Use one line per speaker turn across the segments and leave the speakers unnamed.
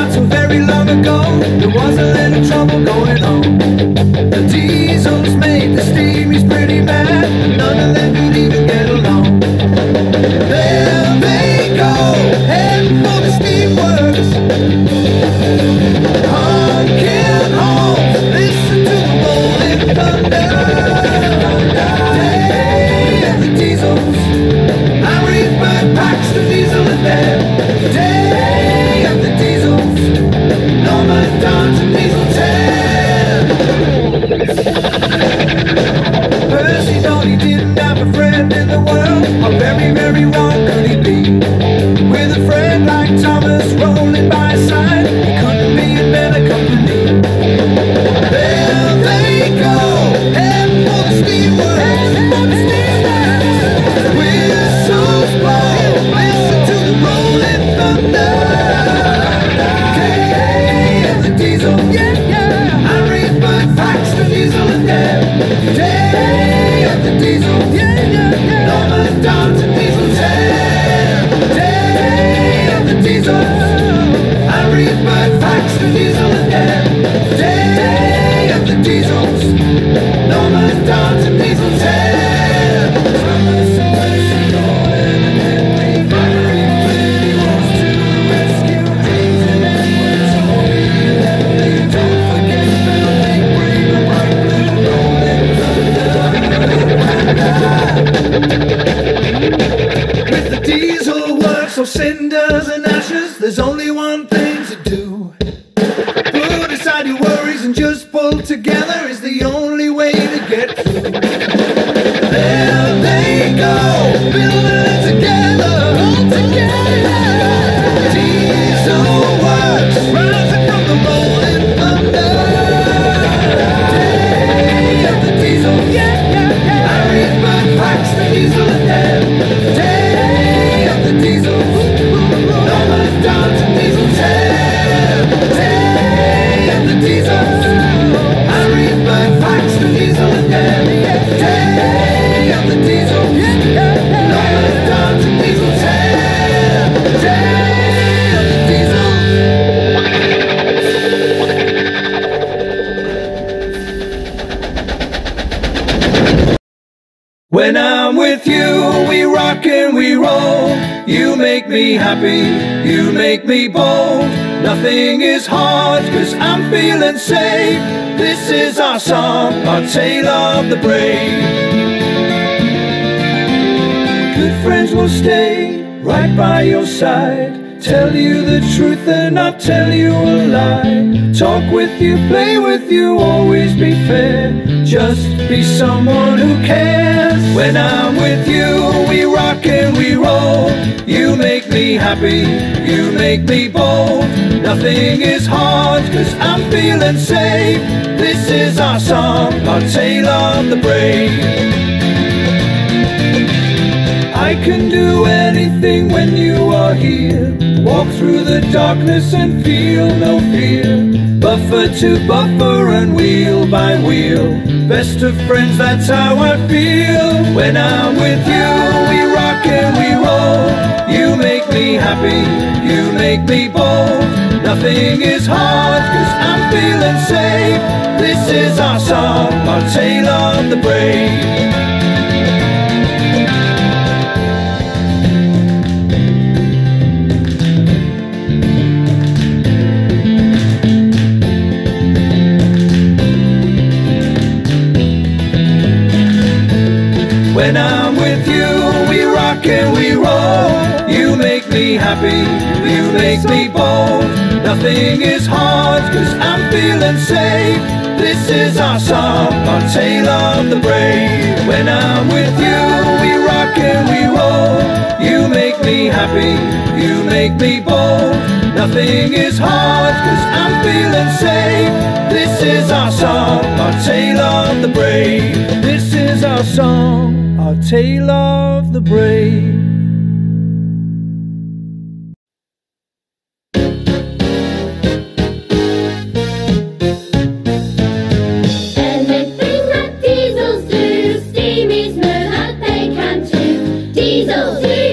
not so very long ago, there was a little trouble going through. There they go, happy, you make me bold. Nothing is hard, cause I'm feeling safe. This is our song, our tale of the brave. Good friends will stay right by your side. Tell you the truth and not tell you a lie. Talk with you, play with you, always be fair. Just be someone who cares. When I'm with you, we rock happy, you make me bold. Nothing is hard, cause I'm feeling safe. This is our song, our tale of the brave. I can do anything when you are here. Walk through the darkness and feel no fear. Buffer to buffer and wheel by wheel. Best of friends, that's how I feel. When I'm with you, we rock and we roll. Happy, you make me bold. Nothing is hard, cause I'm feeling safe. This is our song, our tale of the brave. Happy, you make me bold. Nothing is hard, cause I'm feeling safe. This is our song, our tale of the brave. When I'm with you, we rock and we roll. You make me happy, you make me bold. Nothing is hard, cause I'm feeling safe. This is our song, our tale of the brave. This is our song, our tale of the brave.
Too.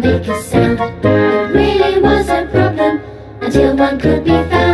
make a sound. It really was a problem until
one
could be found.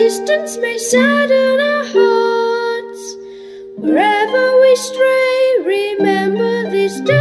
distance may sadden our hearts. Wherever we stray, remember this day.